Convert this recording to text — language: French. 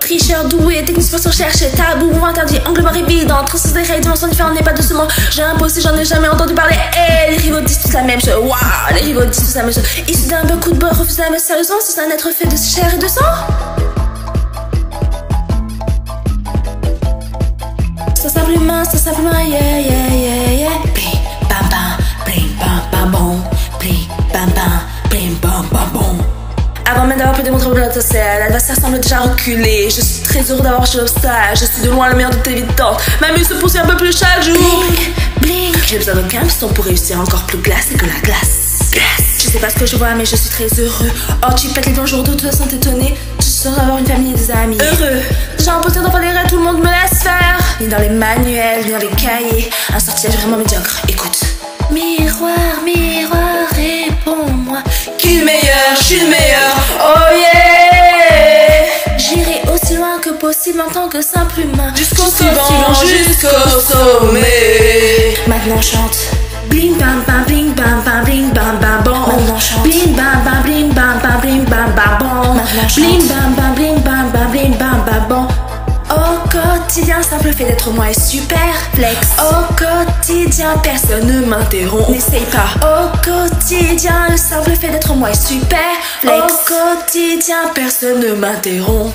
Tricheur doué, technicien sur chercher, tabou ou interdit, angle barre évident, transcendance des règles, dimensions différentes n'est pas de ce mot. J'ai imposé, j'en ai jamais entendu parler. Eh, les rivaux disent tous la même chose. Waouh, les rivaux disent tous la même chose. Issu d'un beau coup de beurre, refuse la même sérieusement, c'est un être fait de chair et de sang. Ça simplement, ça simplement, yeah, yeah, yeah, yeah. Bling, bam, bam, bling, bam, bam, bon. Bling, bam, bam, bling, bam, bam, bon. Avant même d'avoir pu démontrer mon potentiel, l'adversaire semble déjà reculer. Je suis très heureux d'avoir joué l'obstacle. Je suis de loin le meilleur de tes évidente. Ma muse se poursuit un peu plus chaque jour. Blink, blink. J'ai besoin d'aucun piston pour réussir encore plus glacé que la glace. Glace. Je sais pas ce que je vois, mais je suis très heureux. Oh, tu pètes les bons jours, d'autres sont étonnés. Je suis heureux d'avoir une famille et des amis. Heureux. Déjà en poster d'enfants des rêves, tout le monde me laisse faire. Ni dans les manuels, ni dans les cahiers. Un sortilège vraiment médiocre. Écoute. Miroir, miroir, réponds-moi. Qui le meilleur, je suis le meilleur. En tant que simple humain. Jusqu'au suivant, jusqu'au sommet. Maintenant chante. Bling bam bam bling bam bam bling bam bam bon. Maintenant chante. Bling bam bam bling bam bam bling bam bam bon. Maintenant chante. Bling bam bam bling bam bam bling bam bam bon. Au quotidien, simple fait d'être moi est super flex. Au quotidien, personne ne m'interrompt. N'essaye pas. Au quotidien, le simple fait d'être moi est super flex. Au quotidien, personne ne m'interrompt.